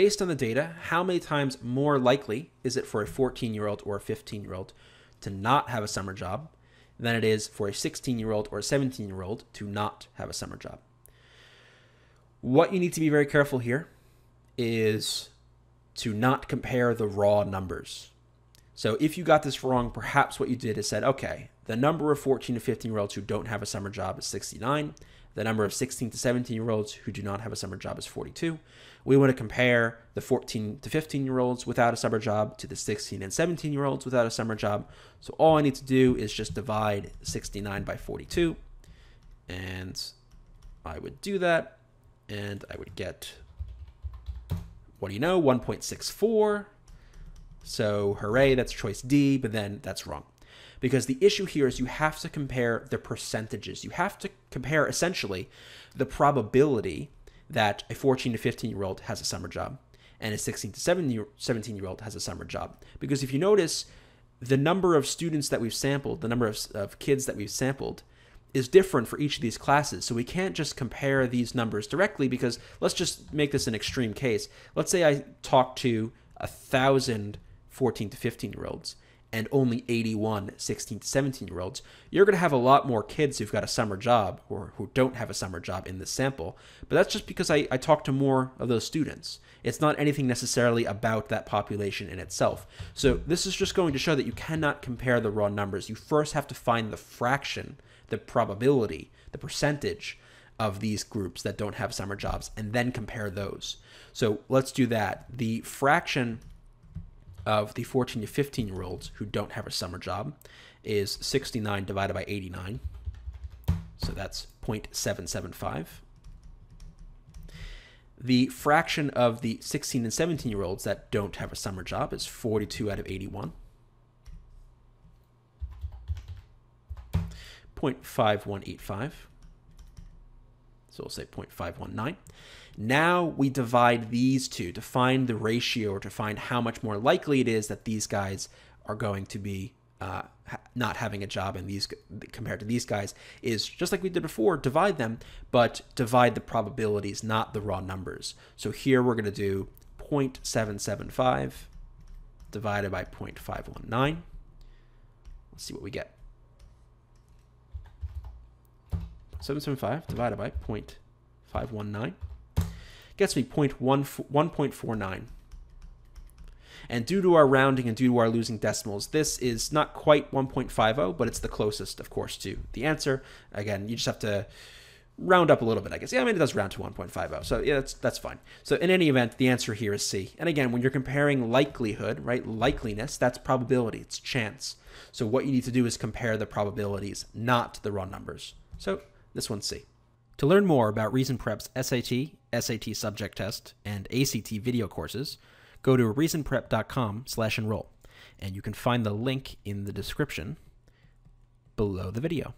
based on the data, how many times more likely is it for a 14 year old or a 15 year old to not have a summer job than it is for a 16 year old or a 17 year old to not have a summer job? What you need to be very careful here is to not compare the raw numbers. So if you got this wrong, perhaps what you did is said, okay, the number of 14 to 15 year olds who don't have a summer job is 69. The number of 16 to 17 year olds who do not have a summer job is 42. We want to compare the 14 to 15 year olds without a summer job to the 16 and 17 year olds without a summer job. So all I need to do is just divide 69 by 42. And I would do that. And I would get, what do you know, 1.64. So hooray, that's choice D, but then that's wrong because the issue here is you have to compare the percentages. You have to compare essentially the probability that a 14 to 15 year old has a summer job and a 16 to 17 year old has a summer job. Because if you notice, the number of students that we've sampled, the number of, of kids that we've sampled, is different for each of these classes. So we can't just compare these numbers directly because let's just make this an extreme case. Let's say I talk to a thousand 14 to 15 year olds and only 81 16 to 17 year olds, you're going to have a lot more kids who've got a summer job or who don't have a summer job in this sample. But that's just because I, I talk to more of those students. It's not anything necessarily about that population in itself. So this is just going to show that you cannot compare the raw numbers. You first have to find the fraction, the probability, the percentage of these groups that don't have summer jobs and then compare those. So let's do that. The fraction of the 14 to 15 year olds who don't have a summer job is 69 divided by 89. So that's 0.775. The fraction of the 16 and 17 year olds that don't have a summer job is 42 out of 81. 0.5185. So we'll say 0.519. Now we divide these two to find the ratio or to find how much more likely it is that these guys are going to be uh, not having a job and these compared to these guys is just like we did before divide them but divide the probabilities not the raw numbers. So here we're going to do 0.775 divided by 0.519 let's see what we get 775 divided by 0.519 gets me 1.49. And due to our rounding and due to our losing decimals, this is not quite 1.50, but it's the closest, of course, to the answer. Again, you just have to round up a little bit, I guess. Yeah, I mean, it does round to 1.50. So yeah, that's, that's fine. So in any event, the answer here is C. And again, when you're comparing likelihood, right, likeliness, that's probability, it's chance. So what you need to do is compare the probabilities, not the raw numbers. So this one's C. To learn more about Reason Prep's SAT, SAT subject test, and ACT video courses, go to reasonprep.com/enroll, and you can find the link in the description below the video.